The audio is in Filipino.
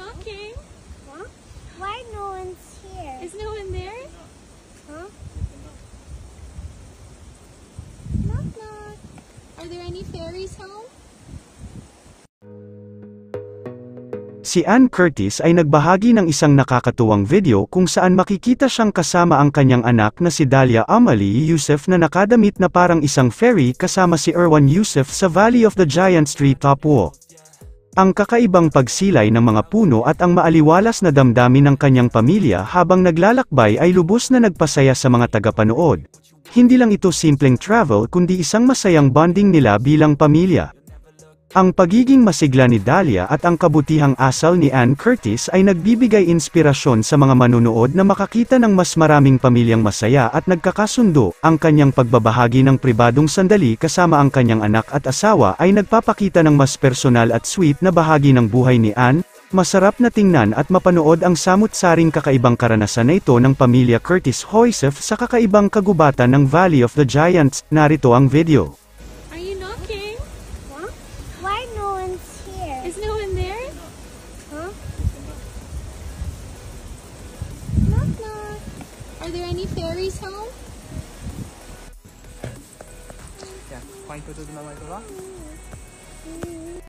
knocking? Huh? Why no one's here? Is no one there? Huh? Knock knock. Are there any fairies home? Si Ann Curtis ay nagbahagi ng isang nakakatuwang video kung saan makikita siyang kasama ang kanyang anak na si Dalia Amalie Youssef na nakadamit na parang isang fairy kasama si Erwan Youssef sa Valley of the Giants Treetop Walk. Ang kakaibang pagsilay ng mga puno at ang maaliwalas na damdamin ng kanyang pamilya habang naglalakbay ay lubos na nagpasaya sa mga tagapanood. Hindi lang ito simpleng travel kundi isang masayang bonding nila bilang pamilya. Ang pagiging masigla ni Dahlia at ang kabutihang asal ni Ann Curtis ay nagbibigay inspirasyon sa mga manunood na makakita ng mas maraming pamilyang masaya at nagkakasundo. Ang kanyang pagbabahagi ng pribadong sandali kasama ang kanyang anak at asawa ay nagpapakita ng mas personal at sweet na bahagi ng buhay ni Ann. Masarap na tingnan at mapanood ang samut-saring kakaibang karanasan na ito ng pamilya Curtis Hoysef sa kakaibang kagubatan ng Valley of the Giants. Narito ang video. Why no one's here? Is no one there? Huh? Knock knock. Are there any fairies home? Yeah, point to the mama.